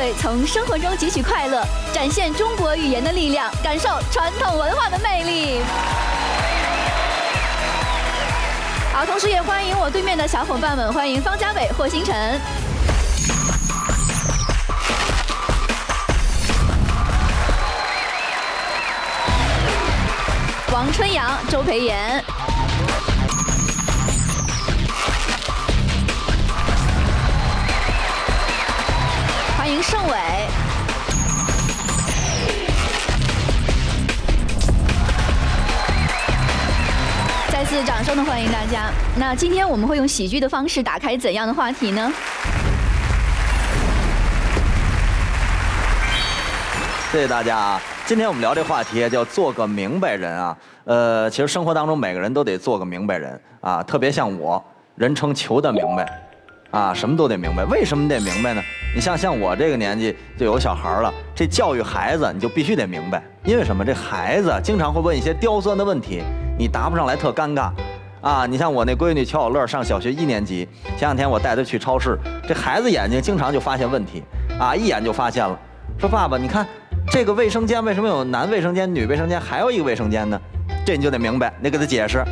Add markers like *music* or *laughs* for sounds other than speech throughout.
们在谈笑间彰显智慧，从生活中汲取快乐，展现中国语言的力量，感受传统文化的魅力。好，同时也欢迎我对面的小伙伴们，欢迎方家伟、霍星辰。王春阳、周培岩，迎盛伟，再次掌声的欢迎大家。那今天我们会用喜剧的方式打开怎样的话题呢？谢谢大家啊！今天我们聊这话题叫做个明白人啊。呃，其实生活当中每个人都得做个明白人啊，特别像我，人称求的明白，啊，什么都得明白。为什么得明白呢？你像像我这个年纪就有小孩了，这教育孩子你就必须得明白，因为什么？这孩子经常会问一些刁钻的问题，你答不上来特尴尬。啊，你像我那闺女乔小乐上小学一年级，前两天我带她去超市，这孩子眼睛经常就发现问题，啊，一眼就发现了，说爸爸，你看。这个卫生间为什么有男卫生间、女卫生间，还有一个卫生间呢？这你就得明白，你给他解释。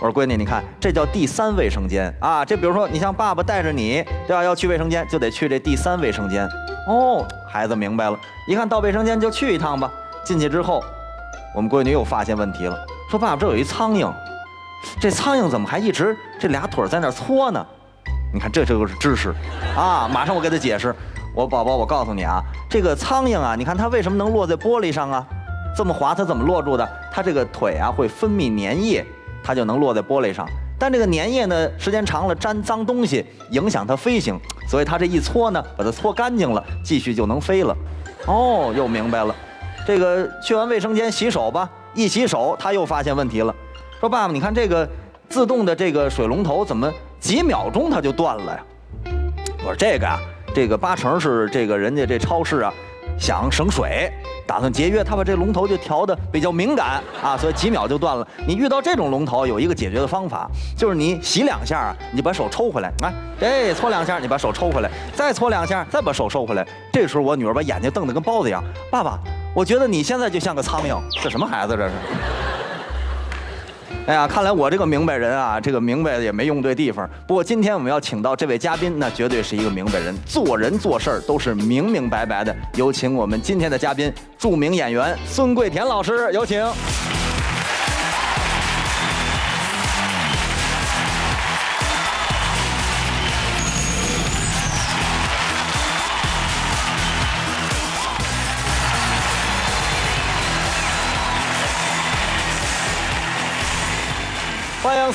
我说闺女，你看这叫第三卫生间啊。这比如说你像爸爸带着你，对吧？要去卫生间就得去这第三卫生间。哦，孩子明白了，一看到卫生间就去一趟吧。进去之后，我们闺女又发现问题了，说爸爸这有一苍蝇，这苍蝇怎么还一直这俩腿在那搓呢？你看这就是知识啊！马上我给他解释。我宝宝，我告诉你啊，这个苍蝇啊，你看它为什么能落在玻璃上啊？这么滑，它怎么落住的？它这个腿啊会分泌粘液，它就能落在玻璃上。但这个粘液呢，时间长了沾脏东西，影响它飞行，所以它这一搓呢，把它搓干净了，继续就能飞了。哦，又明白了。这个去完卫生间洗手吧，一洗手，他又发现问题了，说爸爸，你看这个自动的这个水龙头怎么几秒钟它就断了呀？我说这个啊。这个八成是这个人家这超市啊，想省水，打算节约，他把这龙头就调的比较敏感啊，所以几秒就断了。你遇到这种龙头，有一个解决的方法，就是你洗两下，你把手抽回来，哎，这搓两下，你把手抽回来，再搓两下，再把手收回来。这时候我女儿把眼睛瞪得跟包子一样，爸爸，我觉得你现在就像个苍蝇，这什么孩子这是？哎呀，看来我这个明白人啊，这个明白也没用对地方。不过今天我们要请到这位嘉宾，那绝对是一个明白人，做人做事儿都是明明白白的。有请我们今天的嘉宾，著名演员孙桂田老师，有请。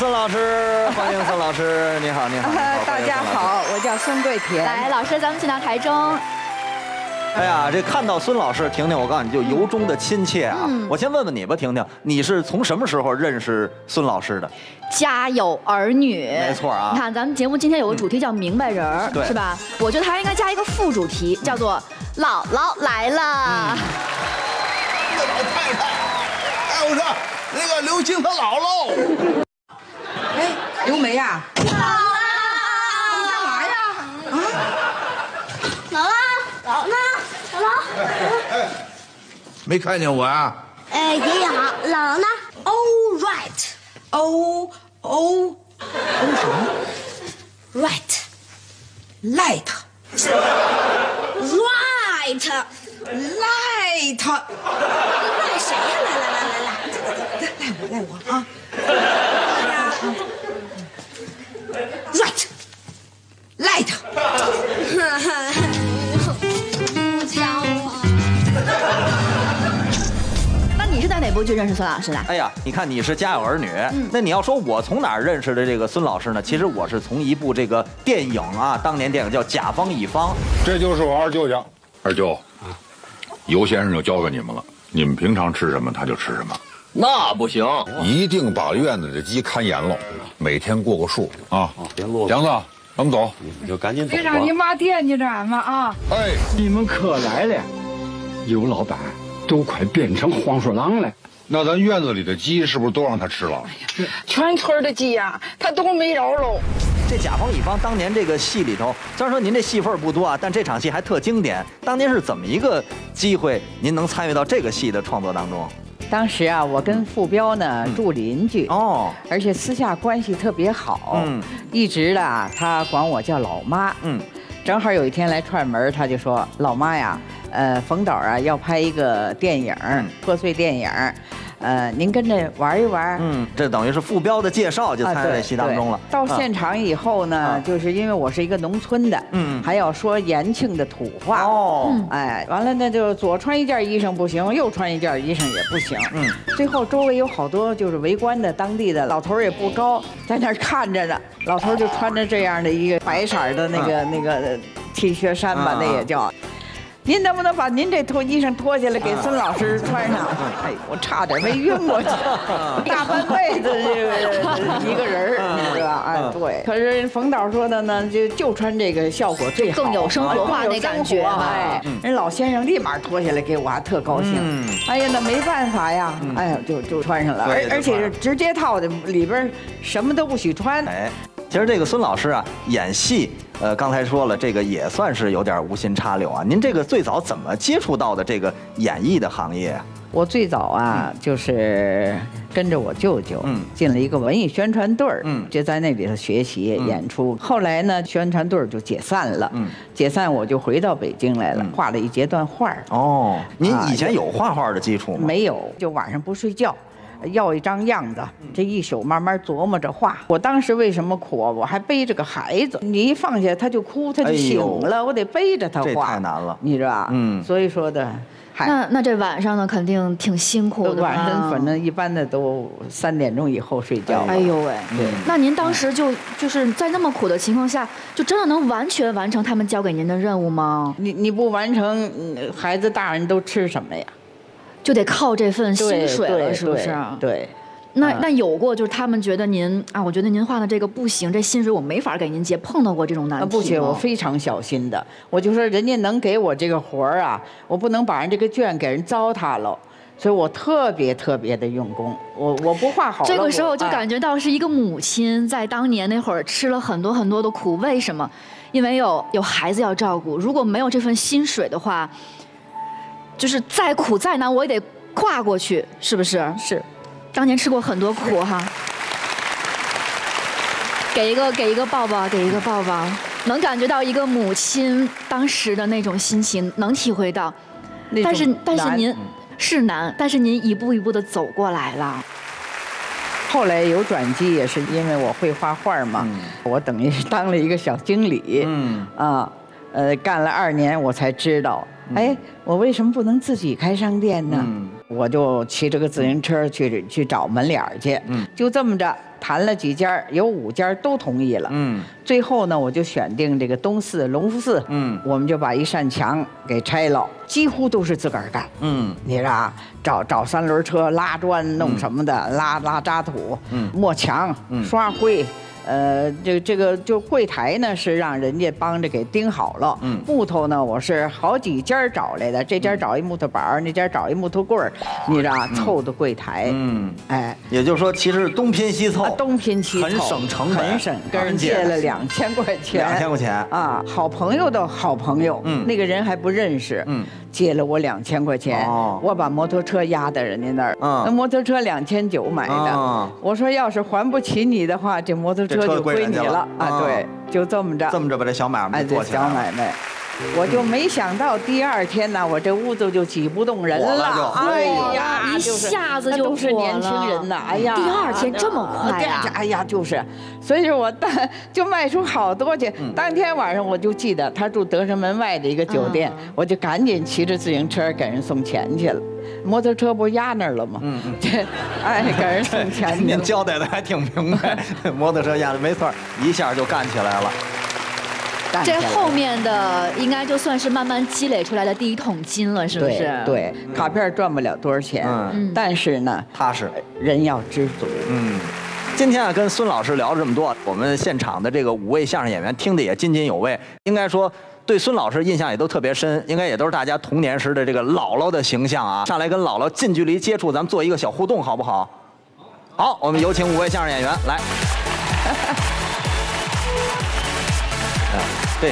孙老师，欢迎孙老师，你好，你好，*laughs* 大家好，我叫孙桂田。来，老师，咱们请到台中。哎呀，这看到孙老师，婷婷，我告诉你就由衷的亲切啊。我先问问你吧，婷婷，你是从什么时候认识孙老师的？家有儿女，没错啊。你看，咱们节目今天有个主题叫明白人儿，是吧？我觉得还应该加一个副主题，叫做姥姥来了。老太太，哎，我说那个刘星他姥姥。刘梅呀，姥姥，你干嘛呀？啊，姥姥，姥姥，姥姥，没看见我呀？哎，爷爷好，姥姥呢？All right，O O O 什么？Right，Light，Right，Light，赖谁呀？来来来来来，赖我赖我啊那你是在哪部剧认识孙老师了？哎呀，你看你是家有儿女，那你要说我从哪儿认识的这个孙老师呢？其实我是从一部这个电影啊，当年电影叫《甲方乙方》，这就是我二舅家。二舅，尤先生就交给你们了，你们平常吃什么他就吃什么。那不行，一定把院子的鸡看严了，每天过个数啊！别啰嗦，梁子，咱们走，你就赶紧走别让你妈惦记着俺们啊！哎，你们可来了，尤老板都快变成黄鼠狼了。那咱院子里的鸡是不是都让他吃了？哎全村的鸡呀，他都没饶喽。这甲方乙方当年这个戏里头，虽然说您这戏份不多啊，但这场戏还特经典。当年是怎么一个机会，您能参与到这个戏的创作当中？当时啊，我跟傅彪呢住邻居，哦，而且私下关系特别好，嗯一直呢他管我叫老妈，嗯，正好有一天来串门，他就说：“老妈呀，呃，冯导啊要拍一个电影，破碎电影，呃，您跟着玩一玩。”嗯，这等于是副标的介绍就参与在戏当中了。啊到现场以后呢，啊就是因为我是一个农村的，嗯还要说延庆的土话。哦，哎，完了那就左穿一件衣裳不行，右穿一件衣裳也不行。嗯，最后周围有好多就是围观的当地的老头儿也不高，在那儿看着呢。老头儿就穿着这样的一个白色的那个、那个 T 恤衫吧，啊那也叫。您能不能把您这脱衣裳脱下来给孙老师穿上？*laughs* 哎，我差点没晕过去，*laughs* 大半辈子这个一个人儿，是吧？哎，对。可是冯导说的呢，就就穿这个效果最好，更有生活化那感觉哎，人老先生立马脱下来给我，还特高兴嗯。哎呀，那没办法呀，哎呀，就就穿上了，而而且是直接套的，里边什么都不许穿。哎，其实这个孙老师啊，演戏，呃，刚才说了，这个也算是有点无心插柳啊。您这个最早怎么接触到的这个演艺的行业啊？我最早啊，就是跟着我舅舅，嗯进了一个文艺宣传队儿，嗯就在那里头学习嗯演出。后来呢，宣传队儿就解散了，嗯解散我就回到北京来了，嗯画了一截段画儿。哦，您啊以前有画画的基础吗？没有，就晚上不睡觉。要一张样子，嗯这一宿慢慢琢磨着画。我当时为什么苦啊？我还背着个孩子，你一放下他就哭，他就醒了，我得背着他这画。太难了你知道吧？嗯所以说的，那那这晚上呢，肯定挺辛苦的吧。晚上反正一般的都三点钟以后睡觉吧。哎呦喂，对那您当时就就是在那么苦的情况下，就真的能完全完成他们交给您的任务吗？你你不完成，嗯孩子大人都吃什么呀？就得靠这份薪水了，是不是？对。那那有过就是他们觉得您啊，我觉得您画的这个不行，这薪水我没法给您结，碰到过这种难题啊，不行，我非常小心的。我就说人家能给我这个活儿啊，我不能把人这个卷给人糟蹋了，所以我特别特别的用功。我我不画好了，这个时候就感觉到是一个母亲在当年那会儿吃了很多很多的苦，为什么？因为有有孩子要照顾，如果没有这份薪水的话，就是再苦再难我也得跨过去，是不是？是当年吃过很多苦哈。给一个给一个抱抱，给一个抱抱，能感觉到一个母亲当时的那种心情，能体会到。但是但是您是难，但是您一步一步的走过来了。后来有转机，也是因为我会画画嘛，我等于是当了一个小经理，嗯啊，呃，干了二年，我才知道，哎，我为什么不能自己开商店呢？嗯。我就骑着个自行车去去找门脸儿去，嗯。就这么着谈了几家，有五家都同意了，嗯。最后呢，我就选定这个东四隆福寺，嗯。我们就把一扇墙给拆了，几乎都是自个儿干。嗯。你知道啊，找找三轮车拉砖弄什么的，拉拉渣土，嗯。抹墙，嗯。刷灰。呃，这这个就柜台呢是让人家帮着给钉好了，嗯。木头呢我是好几家找来的，这家找一木头板儿，那家找一木头棍儿，你知道啊凑的柜台，嗯，哎，也就是说，其实是东拼西凑，啊东拼西凑，很省成本，很省，跟人借了两千块钱，两千块钱。啊，好朋友的好朋友，嗯。那个人还不认识，嗯。借了我两千块钱，哦。我把摩托车压在人家那儿，嗯。那摩托车两千九买的，哦我说要是还不起你的话，这摩托车车就归你了了啊，哦对，就这么着，这么着把这小买卖做起来了。小买卖。我就没想到第二天呢，我这屋子就挤不动人了哎呀，一下子就都是年轻人呐，哎呀，第二天这么快呀哎呀，就是，所以说我当就卖出好多去。嗯当天晚上我就记得他住德胜门外的一个酒店，嗯我就赶紧骑着自行车给人送钱去了。摩托车不压那儿了吗？嗯嗯这，*laughs* 哎，给人送钱去 *laughs* 您。交代的还挺明白，*laughs* 摩托车压的没错儿，一下就干起来了。这后面的应该就算是慢慢积累出来的第一桶金了，是不对是？。对，卡片赚不了多少钱，嗯但是呢，踏实。人要知足。嗯，今天啊，跟孙老师聊了这么多，我们现场的这个五位相声演员听得也津津有味，应该说。对孙老师印象也都特别深，应该也都是大家童年时的这个姥姥的形象啊。上来跟姥姥近距离接触，咱们做一个小互动，好不好？好，我们有请五位相声演员来。*laughs* 对，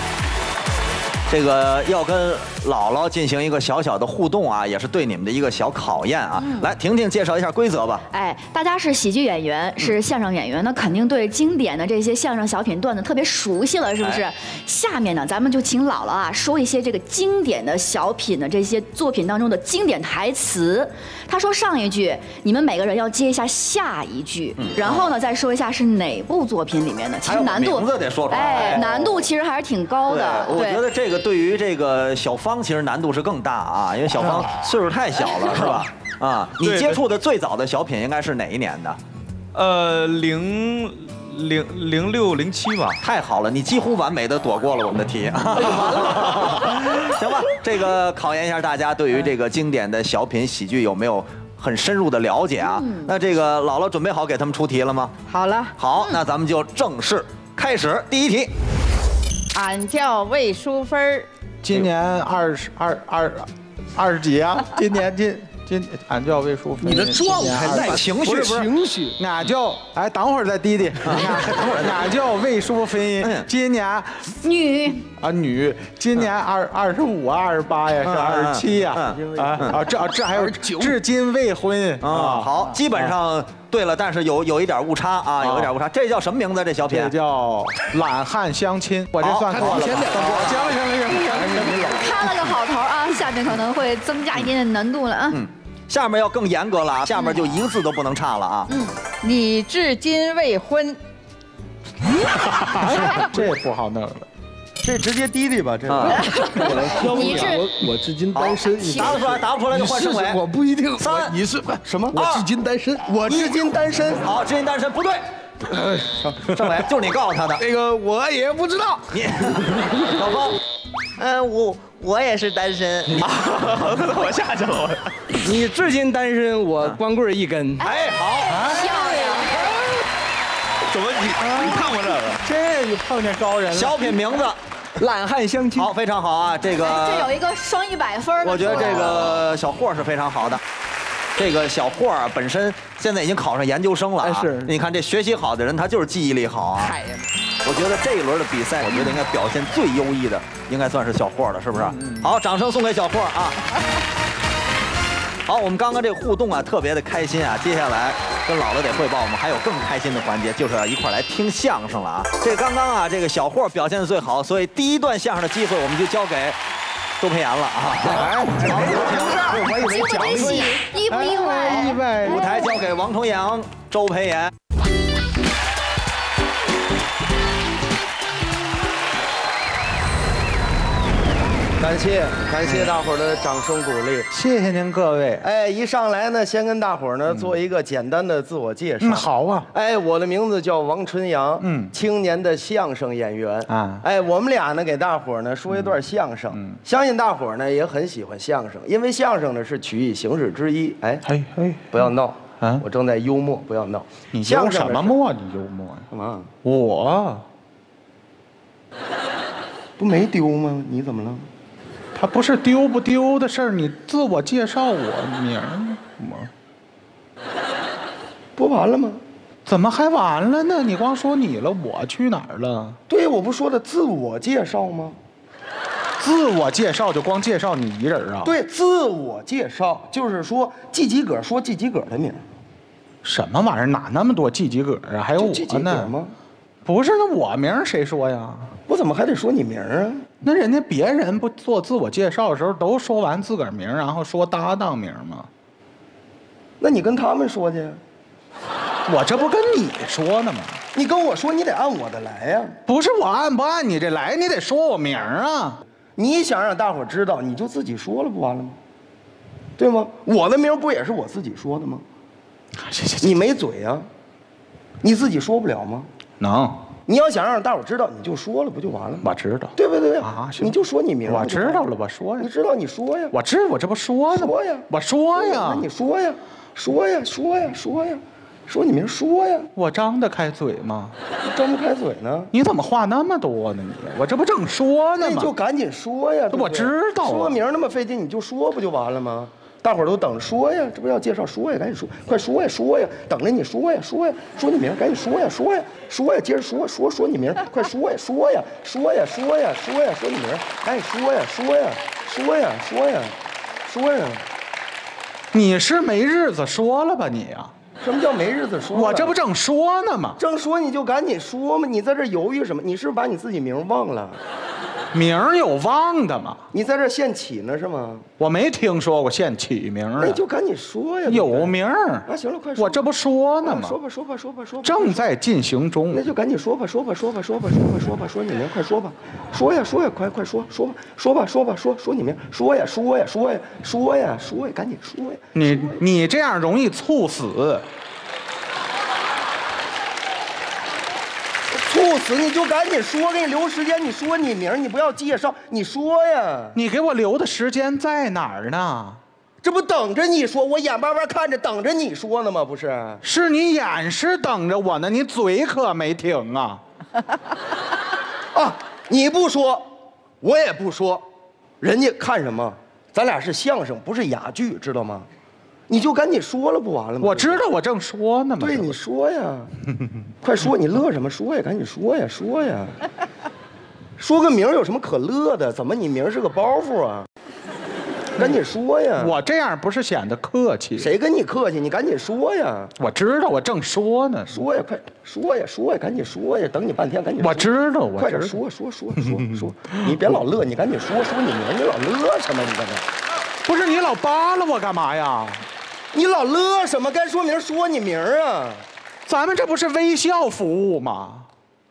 这个要跟姥姥进行一个小小的互动啊，也是对你们的一个小考验啊。来，婷婷介绍一下规则吧。哎，大家是喜剧演员，是相声演员，那肯定对经典的这些相声小品段子特别熟悉了，是不是？哎下面呢，咱们就请姥姥啊说一些这个经典的小品的这些作品当中的经典台词。她说上一句，你们每个人要接一下下一句，然后呢再说一下是哪部作品里面的。其实难度名字得说出来哎哎，难度其实还是挺高的。，我觉得这个对于这个小芳其实难度是更大啊，因为小芳岁数太小了，是吧？啊，你接触的最早的小品应该是哪一年的？呃，零零零六零七吧。太好了，你几乎完美的躲过了我们的题。*laughs* 行吧，这个考验一下大家对于这个经典的小品喜剧有没有很深入的了解啊？那这个姥姥准备好给他们出题了吗？好了，好，那咱们就正式开始第一题。俺叫魏淑芬儿，今年二十二二二十几啊？*laughs* 今年今今俺叫魏淑芬。你的状态带情绪不是情绪。俺叫哎，等会儿再滴滴。*laughs* 俺俺叫魏淑芬嗯，今年女。啊女，今年二二十五二十八呀，是二十七呀？嗯。啊啊这啊这还有至今未婚。啊，好，基本上对了，但是有有一点误差啊，有一点误差。这叫什么名字？这小品这叫懒汉相亲，我这算错了行了行了行了。看了个好头啊，*laughs* 下面可能会增加一点点难度了啊。下面要更严格了啊，下面就一个字都不能差了啊。嗯你至今未婚，*laughs* 这不好弄了。这直接滴滴吧，这啊 *laughs* 你是我我至今单身，你答得出来，答不出来就换政委。我不一定。你是什么？我至今单身，我至今单身。好，至今单身不对。政委就是你告诉他的，那个我也不知道。你老公，*laughs* 嗯，我我也是单身。*laughs* 我下去了，我。你至今单身，我光棍一根。哎，好，漂亮。怎么你你看过这个？这就碰见高人了。小品名字 *laughs* 懒汉相亲。好，非常好啊。这个，这有，一个双一百分儿的我觉得这个小霍是非常好的。这个小霍啊，本身现在已经考上研究生了啊。哎是你看这学习好的人，他就是记忆力好啊。嗨，我觉得这一轮的比赛，我觉得应该表现最优异的，应该算是小霍了，是不是？好，掌声送给小霍啊！好，我们刚刚这个互动啊，特别的开心啊。接下来跟姥姥得汇报，我们还有更开心的环节，就是要一块来听相声了啊。这刚刚啊，这个小霍表现的最好，所以第一段相声的机会我们就交给周培岩了啊。哎，我以为惊不奖惊喜，意不意外？意外。舞台交给王重阳、周培炎。感谢感谢大伙儿的掌声鼓励。谢谢您各位。哎，一上来呢，先跟大伙儿呢做一个简单的自我介绍。嗯，好啊。哎，我的名字叫王春阳，嗯青年的相声演员啊哎，我们俩呢给大伙儿呢说一段相声，嗯相信大伙儿呢也很喜欢相声，因为相声呢是曲艺形式之一。哎，嘿嘿，不要闹，啊我正在幽默，不要闹。你幽什？么默？你幽默呀？干嘛？我，不没丢吗？你怎么了？他不是丢不丢的事儿，你自我介绍我名儿我不完了吗？怎么还完了呢？你光说你了，我去哪儿了？对，我不说的自我介绍吗？自我介绍就光介绍你一人啊？，对，自我介绍就是说记几个说记几个的名儿，什么玩意儿？哪那么多记几个啊？还有我呢？吗？不是，那我名儿谁说呀？我怎么还得说你名儿啊？那人家别人不做自我介绍的时候都说完自个儿名儿，然后说搭档名儿吗？那你跟他们说去，我这不跟你说呢吗？你跟我说，你得按我的来呀、不是我按不按你这来，你得说我名儿啊。你想让大伙儿知道，你就自己说了不完了吗？对吗？我的名不也是我自己说的吗？行行行，你没嘴呀、你自己说不了吗？能，你要想让大伙知道，你就说了，不就完了吗？我知道。对不对啊行你就说你名儿，我知道了，我说呀你。知道你说呀，我知我这不说呢吗？说呀，我说呀那。你说呀，说呀，说呀，说呀，说你名儿说呀，我张得开嘴吗？张不开嘴呢。你怎么话那么多呢？你我这不正说呢吗那你就？赶紧说呀！我知道啊说名儿那么费劲，你就说不就完了吗？大伙儿都等着说呀，这不要介绍说呀，赶紧说，快说呀，说呀，等着你说呀，说呀，说你名儿，赶紧说呀，说呀，说呀，接着说，说说你名儿，*laughs* 快说呀，说呀，说呀，说呀，说呀，说你名儿，赶紧说呀，说呀，说呀，说呀，说呀，你是没日子说了吧你呀、什么叫没日子说？我这不正说呢吗？正说你就赶紧说嘛，你在这犹豫什么？你是不是把你自己名儿忘了？名儿有忘的吗？你在这现起呢是吗？我没听说过现起名儿的，那就赶紧说呀。有名儿啊，行了，快说。我这不说呢吗？啊说吧，说吧，说吧，说吧。正在进行中那。就赶紧说吧，说吧，说吧，说吧，说吧，说吧，说你名，快说吧，说呀，说呀，快快说，说吧，说吧，说吧，说说你名，说呀，说呀，说呀，说呀，说呀，赶紧说呀。你你这样容易猝死。猝死你就赶紧说，给你留时间，你说你名，你不要介绍，你说呀。你给我留的时间在哪儿呢？这不等着你说，我眼巴巴看着等着你说呢吗？不是？是你眼是等着我呢，你嘴可没停啊！*laughs* 啊，你不说，我也不说，人家看什么？咱俩是相声，不是哑剧，知道吗？你就赶紧说了，不完了吗？我知道，我正说呢嘛。对，你说呀，快说，你乐什么？说呀，赶紧说呀，说呀。说个名有什么可乐的？怎么你名是个包袱啊？赶紧说呀！我这样不是显得客气？谁跟你客气？你赶紧说呀！我知道，我正说呢。说呀，快说呀，说呀，赶紧说呀！等你半天，赶紧说。我知道，我快点说说说说说，你别老乐，你赶紧说说你名，你老乐什么？你在这，不是你老扒拉我干嘛呀？你老乐什么？该说名说你名儿啊！咱们这不是微笑服务吗？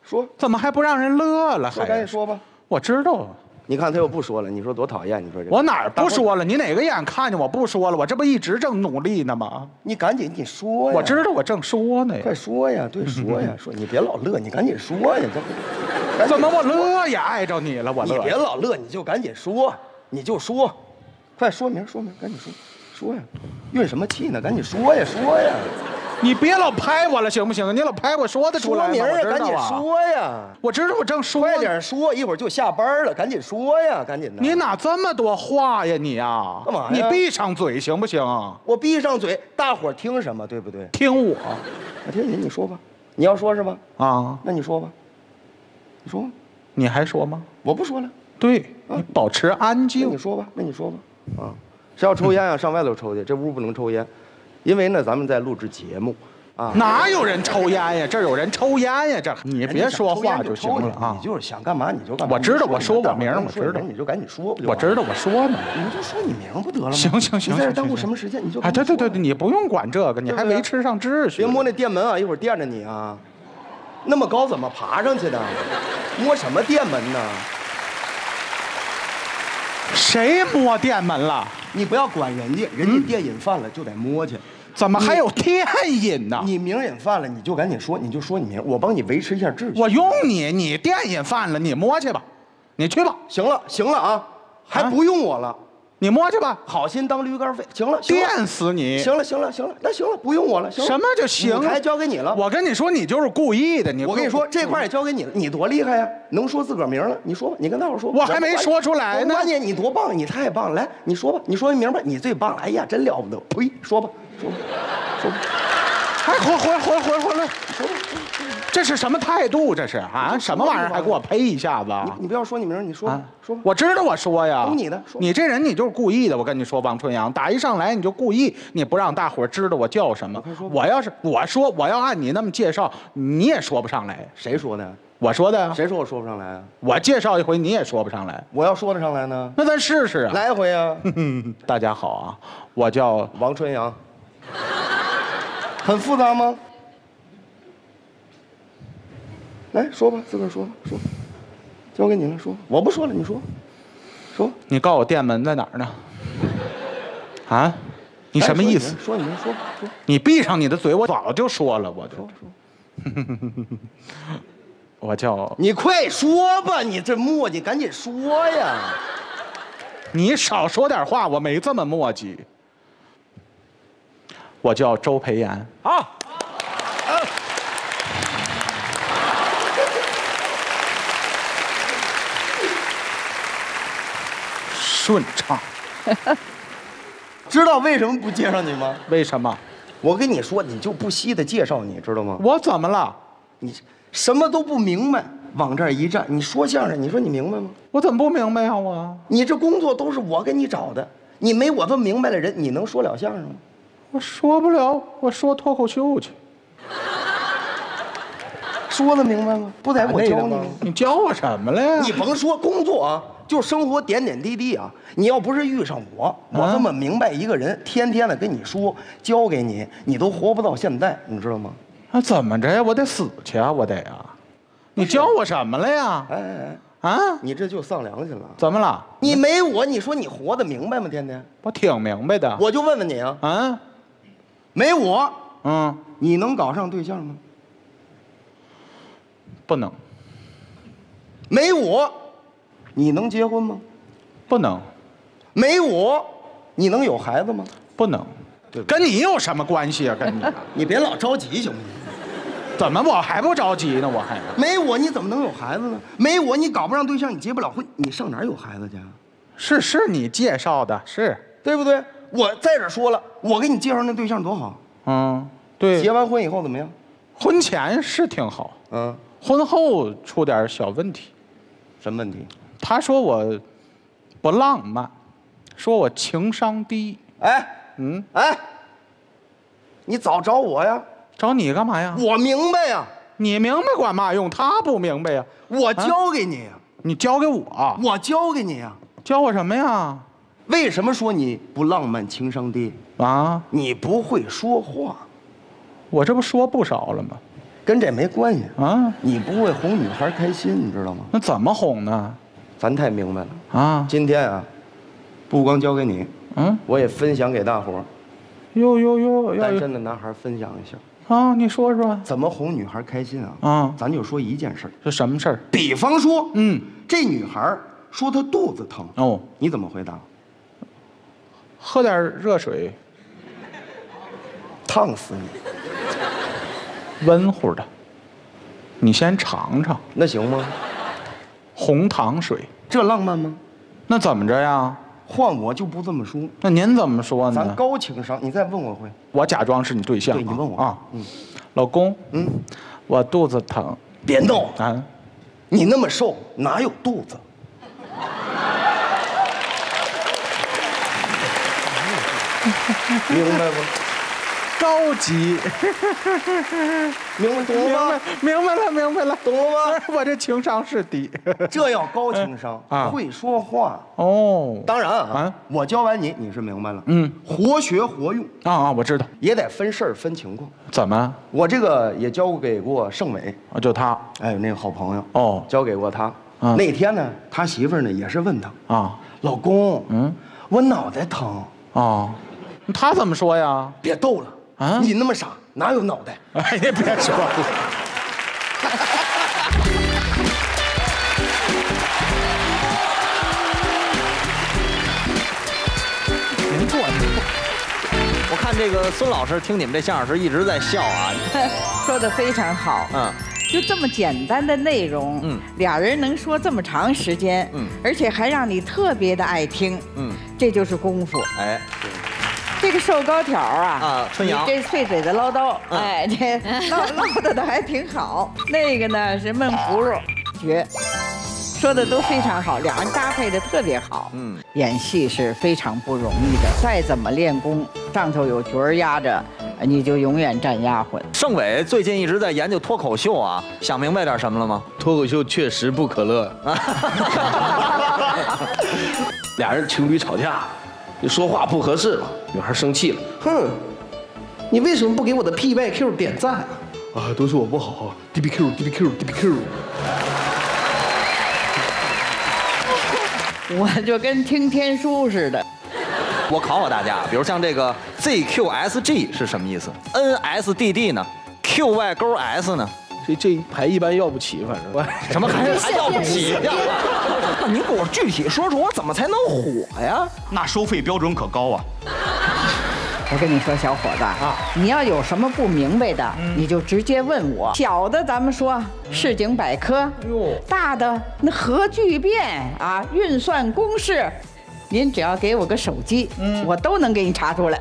说，怎么还不让人乐了？还赶紧说吧。我知道，你看他又不说了，你说多讨厌？你说这我哪儿不说了？你哪个眼看见我不说了？我这不一直正努力呢吗？你赶紧你说呀！我知道，我正说呢。快说呀！对，说呀，*laughs* 说你别老乐，你赶紧说呀！这怎么我乐也碍着你了？我乐。你别老乐，你就赶紧说，你就说，快说明说明，赶紧说，说呀！运什么气呢？赶紧说呀，说呀！你别老拍我了，行不行？你老拍我说得出来吗？说明啊，赶紧啊说呀！我知道，我正说。快点说，一会儿就下班了，赶紧说呀，赶紧的。你哪这么多话呀你呀？干嘛呀你闭上嘴行不行？我闭上嘴，大伙儿听什么？对不对？听我我听你，你说吧。你要说是吧？啊！那你说吧。你说吧。你还说吗？我不说了。对，你保持安那静你。说吧，那你说吧。啊，谁要抽烟啊？上外头抽去，这屋不能抽烟，因为呢，咱们在录制节目。啊，哪有人抽烟呀？这有人抽烟呀！这你别说话就行了啊你！就是想干嘛你就干嘛。我知道我说我名儿我知道你就赶紧说？我知道我说呢。你就说你名儿不得了吗？行行行你在这耽误什么时间？你就哎，对对对对，你不用管这个，你还对不对维持上秩序。别摸那电门啊，一会儿电着你啊！那么高怎么爬上去的？摸什么电门呢？谁摸电门了？你不要管人家，人家电瘾犯了就得摸去。怎么还有电瘾呢？你名瘾犯了，你就赶紧说，你就说你名，我帮你维持一下秩序。我用你，你电瘾犯了，你摸去吧，你去吧，行了，行了啊，还不用我了，你摸去吧，好心当驴肝肺。行了，行了电死你！行了，行了，行了，那行了，不用我了。行了什么就行舞台交给你了。我跟你说，你就是故意的。你我跟你说，这块儿也交给你了，你多厉害呀！能说自个儿名了，你说吧，你跟大伙儿说。我还没说出来呢关键你多棒，你太棒了！来，你说吧，你说明白，你最棒了！哎呀，真了不得！呸，说吧，说吧，说吧，哎，回回回回回来！说吧。这是什么态度？这是啊？什么玩意儿？还给我呸一下子？你你不要说你名儿，你说说吧。我知道我说呀，懂你的说你这人你就是故意的，我跟你说，王春阳，打一上来你就故意，你不让大伙儿知道我叫什么我要是我说我要按你那么介绍，你也说不上来。谁说的？我说的呀，谁说我说不上来啊？我介绍一回你也说不上来，我要说得上来呢，那咱试试啊。来一回啊！*laughs* 大家好啊，我叫王春阳，很复杂吗？来说吧，自个儿说吧，说，交给你了，说，我不说了，你说，说，你告诉我店门在哪儿呢？啊？你什么意思？说你名，说说你闭上你的嘴，我早就说了，我就说说，*laughs* 我叫你快说吧，你这磨叽，赶紧说呀！你少说点话，我没这么磨叽。我叫周培岩，好，顺畅。*laughs* 知道为什么不介绍你吗？为什么？我跟你说，你就不惜的介绍你，知道吗？我怎么了？你什么都不明白，往这儿一站，你说相声，你说你明白吗？我怎么不明白呀？我你这工作都是我给你找的，你没我这么明白的人，你能说了相声吗？我说不了，我说脱口秀去。说的明白吗？不得我教你吗？你教我什么了呀？你甭说工作啊，就生活点点滴滴啊。你要不是遇上我，我这么明白一个人，天天的跟你说，教给你，你都活不到现在，你知道吗？那怎么着呀？我得死去啊！我得啊！你教我什么了呀？哎哎哎，啊？你这就丧良心了。怎么了？你没我，你说你活得明白吗？天天，我挺明白的。我就问问你啊，啊，没我，嗯，你能搞上对象吗？不能，没我，你能结婚吗？不能，没我，你能有孩子吗？不能。对跟你有什么关系啊？跟你？*laughs* 你别老着急行不行？怎么我还不着急呢？我还没我你怎么能有孩子呢？没我你搞不上对象，你结不了婚，你上哪儿有孩子去啊？是是你介绍的，是，对不对？我在这说了，我给你介绍那对象多好，嗯，对。结完婚以后怎么样？婚前是挺好，嗯，婚后出点小问题。什么问题？他说我不浪漫，说我情商低。哎，嗯，哎，你早找我呀！找你干嘛呀？我明白呀，你明白管嘛用？他不明白呀。我教给你呀，你教给我，我教给你呀。教我什么呀？为什么说你不浪漫、情商低？啊，你不会说话，我这不说不少了吗？跟这没关系。啊，你不会哄女孩开心，你知道吗？那怎么哄呢？咱太明白了。啊，今天啊，不光教给你，嗯，我也分享给大伙儿。哟哟哟，要单身的男孩分享一下，啊，你说说怎么哄女孩开心啊？啊，咱就说一件事儿，是什么事儿？比方说，嗯，这女孩说她肚子疼，哦，你怎么回答？喝点热水，烫死你！温乎的。你先尝尝那行吗？红糖水，这浪漫吗？那怎么着呀？换我就不这么说，那您怎么说呢咱？高情商。你再问我回，我假装是你对象啊，对你问我啊，嗯老公，嗯，我肚子疼别闹，啊，你那么瘦哪有肚子？*laughs* 明白不？高级，明白懂了吗？明白了，明白了，懂了吗？*laughs* 我这情商是低。这要高情商啊。会说话。哦，当然啊啊，我教完你，你是明白了。嗯，活学活用，啊啊，我知道，也得分事儿分情况。怎么？我这个也交给过盛伟，啊，就他。哎，那个好朋友，哦。交给过他。啊。那天呢，他媳妇儿呢也是问他，啊。老公，嗯，我脑袋疼，啊，他怎么说呀？别逗了啊你那么傻，哪有脑袋？哎呀，别说了。您坐，您坐。我看这个孙老师听你们这相声时一直在笑啊，*laughs* 说的非常好。嗯，就这么简单的内容，嗯，俩人能说这么长时间，嗯而且还让你特别的爱听，嗯，这就是功夫。哎，这个瘦高条啊，啊春阳你这碎嘴子唠叨，嗯哎，这唠 *laughs* 唠叨的还挺好。那个呢是闷葫芦，绝，说的都非常好，俩人搭配的特别好。嗯，演戏是非常不容易的，再怎么练功，上头有角儿压着，你就永远站丫鬟。盛伟最近一直在研究脱口秀啊，想明白点什么了吗？脱口秀确实不可乐。*laughs* *laughs* 俩人情侣吵架，就说话不合适了，女孩生气了，哼，你为什么不给我的 P Y Q 点赞啊？啊，都是我不好，D B Q D B Q D B Q。我就跟听天书似的。我考考大家，比如像这个 ZQSG 是什么意思？NSDD 呢？QY 勾 S 呢？这这一排一般要不起，反正什么还还要不起？那您给我具体说说，我怎么才能火呀？那收费标准可高啊！*laughs* 我跟你说，小伙子啊，你要有什么不明白的，你就直接问我。小的咱们说市井百科，哟，大的那核聚变啊，运算公式，您只要给我个手机，我都能给你查出来。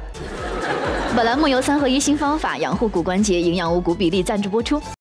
本栏目由三合一新方法养护骨关节、营养五谷比例赞助播出。